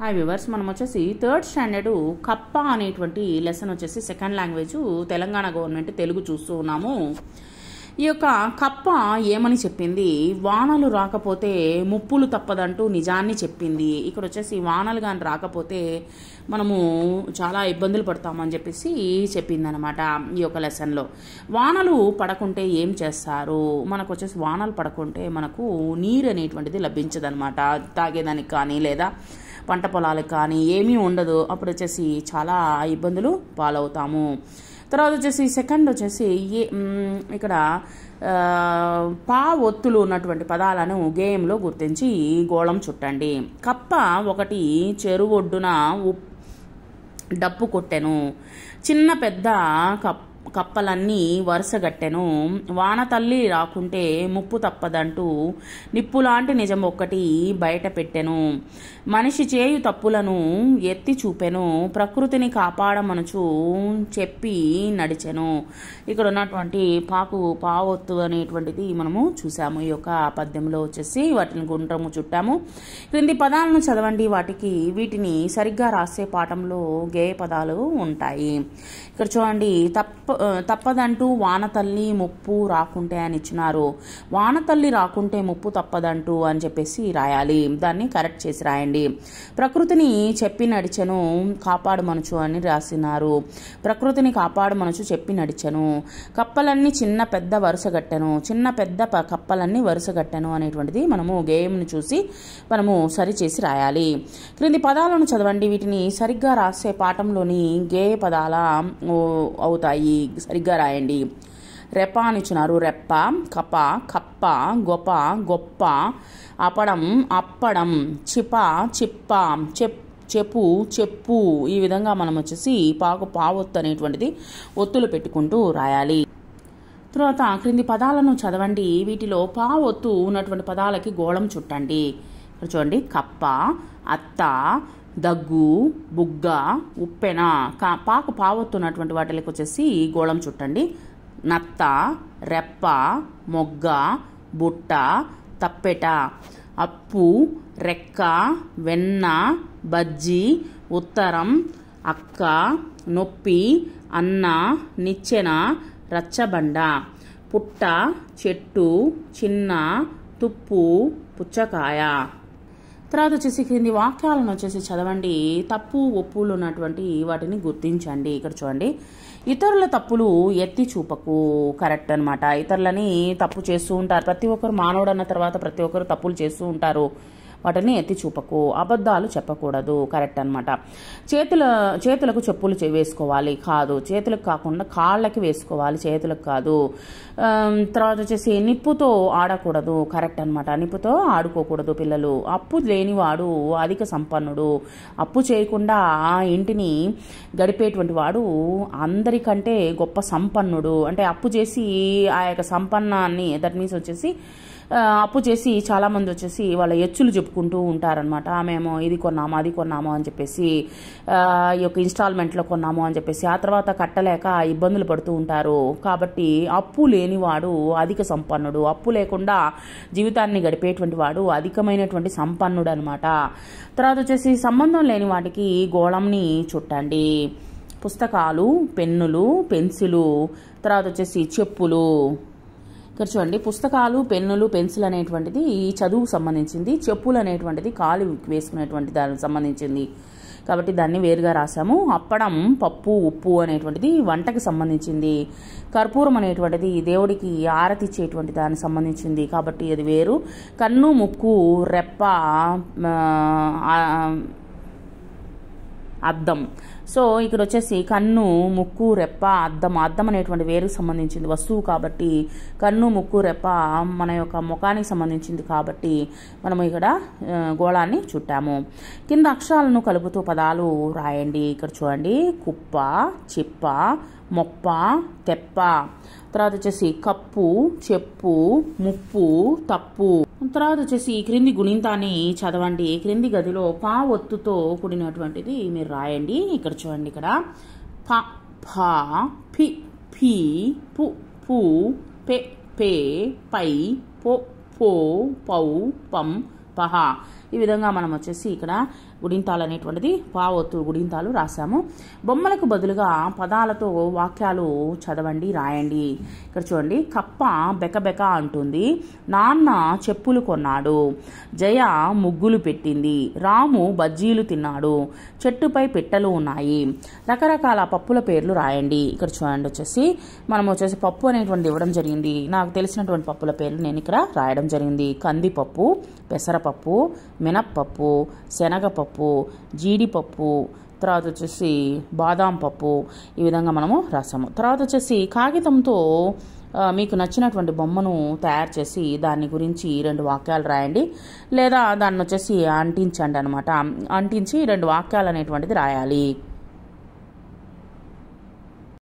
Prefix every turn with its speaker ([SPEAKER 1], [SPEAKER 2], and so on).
[SPEAKER 1] Hi viewers మనం వచ్చేసి third standard కప్ప అనేటువంటి లెసన్ వచ్చేసి second language Telangana government Telugu చూస్తూ ఉన్నాము. ఈ యొక్క కప్ప ఏమని చెప్పింది? వానలు రాకపోతే ముప్పులు తప్పదంటూ నిజాన్ని చెప్పింది. ఇక్కడ వచ్చేసి వానలు కానీ రాకపోతే మనము చాలా ఇబ్బందులు పడతామని చెప్పేసి చెప్పింది అనమాట ఈ యొక్క లెసన్లో వానలు పడకుంటే ఏం చేస్తారు? మనకు వచ్చేసి వానలు పడకుంటే మనకు నీరు అనేటువంటిది లభించదనమాట తాగేదానికి కానీ లేదా పంట పొలాలకు కానీ ఏమీ ఉండదు. అప్పుడు వచ్చేసి చాలా ఇబ్బందులు పాలవుతాము. తర్వాత వచ్చేసి సెకండ్ వచ్చేసి ఏ ఇక్కడ పా ఒత్తులు ఉన్నటువంటి పదాలను గేయంలో గుర్తించి గోళం చుట్టండి. కప్ప ఒకటి చెరువు ఒడ్డున ఉప్ డప్పు కొట్టెను. చిన్న పెద్ద కప్ కప్పలన్నీ వరుసగట్టెను వాన తల్లి రాకుంటే ముప్పు తప్పదంటూ నిప్పులాంటి నిజం ఒక్కటి బయట పెట్టెను. మనిషి చేయు తప్పులను ఎత్తి చూపెను ప్రకృతిని కాపాడమనుచు చెప్పి నడిచెను. ఇక్కడ ఉన్నటువంటి పాకు పావొత్తు అనేటువంటిది మనము చూసాము ఈ యొక్క పద్యంలో వచ్చేసి వాటిని గుండ్రము చుట్టాము. క్రింది పదాలను చదవండి. వాటికి వీటిని సరిగ్గా రాసే పాఠంలో గేయ పదాలు ఉంటాయి. ఇక్కడ చూడండి. తప్ప తప్పదంటూ వాన తల్లి ముప్పు రాకుంటే అని ఇచ్చినారు. వాన తల్లి రాకుంటే ముప్పు తప్పదంటూ అని చెప్పేసి రాయాలి. దాన్ని కరెక్ట్ చేసి రాయండి. ప్రకృతిని చెప్పి నడిచెను కాపాడుమనుచు అని రాసినారు. ప్రకృతిని కాపాడుమనుచు చెప్పి నడిచెను కప్పలన్నీ చిన్న పెద్ద వరుసగట్టెను చిన్న పెద్ద ప- కప్పలన్నీ వరుసగట్టను అనేటువంటిది మనము గేయంను చూసి మనము సరిచేసి రాయాలి. క్రింది పదాలను చదవండి. వీటిని సరిగ్గా రాసే పాఠంలోని గేయ పదాల ఓ, అవుతాయి. సరిగ్గా రాయండి. రెప అని ఇచ్చినారు. రెప్ప కప కప్ప గొప్ప గొప్ప అపడం అప్పడం చిప చిప్ప చెప్ చెప్పు చెప్పు. ఈ విధంగా మనం వచ్చేసి పాకు పావొత్తు అనేటువంటిది ఒత్తులు పెట్టుకుంటూ రాయాలి. తర్వాత క్రింది పదాలను చదవండి. వీటిలో పా ఒత్తు ఉన్నటువంటి పదాలకి గోళం చుట్టండి. ఇక్కడ చూడండి. కప్ప అత్త దగ్గు బుగ్గ ఉప్పెన కా పాకు పావొత్తున్నటువంటి వాటిలోకి వాటికి వచ్చేసి గోళం చుట్టండి. నత్త రెప్ప మొగ్గ బుట్ట తప్పెట అప్పు రెక్క వెన్న బజ్జి ఉత్తరం అక్క నొప్పి అన్న నిచ్చెన రచ్చబండ పుట్ట చెట్టు చిన్న తుప్పు పుచ్చకాయ. తర్వాత వచ్చేసి క్రింది వాక్యాలను వచ్చేసి చదవండి. తప్పు ఒప్పులు ఉన్నటువంటి వాటిని గుర్తించండి. ఇక్కడ చూడండి. ఇతరుల తప్పులు ఎత్తి చూపకు. కరెక్ట్ అన్నమాట. ఇతరులని తప్పు చేస్తూ ఉంటారు. ప్రతి ఒక్కరు మానవుడు అన్న తర్వాత ప్రతి ఒక్కరు తప్పులు చేస్తూ ఉంటారు. వాటిని ఎత్తి చూపకు. అబద్ధాలు చెప్పకూడదు. కరెక్ట్ అన్నమాట. చేతుల చేతులకు చెప్పులు చే- వేసుకోవాలి. కాదు. చేతులకు కాకుండా కాళ్ళకి వేసుకోవాలి. చేతులకు కాదు. తర్వాత వచ్చేసి నిప్పుతో ఆడకూడదు. కరెక్ట్ అన్నమాట. నిప్పుతో ఆడుకోకూడదు పిల్లలు. అప్పు లేనివాడు అధిక సంపన్నుడు. అప్పు చేయకుండా ఆ ఇంటిని గడిపేటువంటి వాడు అందరికంటే గొప్ప సంపన్నుడు. అంటే అప్పు చేసి ఆ యొక్క సంపన్నాన్ని దట్ మీన్స్ వచ్చేసి అప్పు చేసి చాలామంది వచ్చేసి వాళ్ళ ఎచ్చులు చెప్పుకుంటూ ఉంటారనమాట మేము ఇది కొన్నాము అది కొన్నాము అని చెప్పేసి ఈ యొక్క ఇన్స్టాల్మెంట్లో కొన్నాము అని చెప్పేసి ఆ తర్వాత కట్టలేక ఇబ్బందులు పడుతూ ఉంటారు. కాబట్టి అప్పు లేనివాడు అధిక సంపన్నుడు. అప్పు లేకుండా జీవితాన్ని గడిపేటువంటి వాడు అధికమైనటువంటి సంపన్నుడు అనమాట తర్వాత వచ్చేసి సంబంధం లేని వాటికి గోళంని చుట్టండి. పుస్తకాలు పెన్నులు పెన్సిలు తర్వాత వచ్చేసి చెప్పులు ఇక్కడ చూడండి పుస్తకాలు పెన్నులు పెన్సిల్ అనేటువంటిది ఈ చదువుకు సంబంధించింది చెప్పులు అనేటువంటిది కాలు వేసుకునేటువంటి దానికి సంబంధించింది. కాబట్టి దాన్ని వేరుగా రాసాము అప్పడం పప్పు ఉప్పు అనేటువంటిది వంటకి సంబంధించింది. కర్పూరం అనేటువంటిది దేవుడికి ఆరతి ఇచ్చేటువంటి దానికి సంబంధించింది. కాబట్టి అది వేరు. కన్ను ముక్కు రెప్ప అద్దం. సో ఇక్కడ వచ్చేసి కన్ను ముక్కు రెప్ప అద్దం అద్దం అనేటువంటి వేరుకు సంబంధించింది వస్తువు కాబట్టి కన్ను ముక్కు రెప్ప మన యొక్క ముఖానికి సంబంధించింది కాబట్టి మనము ఇక్కడ గోళాన్ని చుట్టాము. కింద అక్షరాలను కలుపుతూ పదాలు రాయండి. ఇక్కడ చూడండి. కుప్ప చిప్ప మొప్ప తెప్ప. తర్వాత వచ్చేసి కప్పు చెప్పు ముప్పు తప్పు. తర్వాత వచ్చేసి ఈ క్రింది గుణింతాన్ని చదవండి. క్రింది గదిలో పా ఒత్తుతో కూడినటువంటిది మీరు రాయండి. ఇక్కడ చూడండి ఇక్కడ. ప ఫ పి ఫి పు పు పె పే పై పో పో పౌ పం పహ. ఈ విధంగా మనం వచ్చేసి ఇక్కడ గుడింతాలు అనేటువంటిది పావొత్తు గుడింతాలు రాసాము బొమ్మలకు బదులుగా పదాలతో వాక్యాలు చదవండి రాయండి. ఇక్కడ చూడండి కప్ప బెకబెక అంటుంది నాన్న చెప్పులు కొన్నాడు జయ ముగ్గులు పెట్టింది రాము బజ్జీలు తిన్నాడు చెట్టుపై పిట్టలు ఉన్నాయి. రకరకాల పప్పుల పేర్లు రాయండి. ఇక్కడ చూడండి వచ్చేసి మనం వచ్చేసి పప్పు అనేటువంటి ఇవ్వడం జరిగింది. నాకు తెలిసినటువంటి పప్పుల పేర్లు నేను ఇక్కడ రాయడం జరిగింది. కందిపప్పు పెసరపప్పు మినప్పప్పు శనగపప్పు పప్పు జీడిపప్పు తర్వాత వచ్చేసి బాదాం పప్పు ఈ విధంగా మనము రాసాము. తర్వాత వచ్చేసి కాగితంతో మీకు నచ్చినటువంటి బొమ్మను తయారు చేసి దాని గురించి రెండు వాక్యాలు రాయండి. లేదా దాన్ని వచ్చేసి అంటించండి అనమాట అంటించి రెండు వాక్యాలు అనేటువంటిది రాయాలి.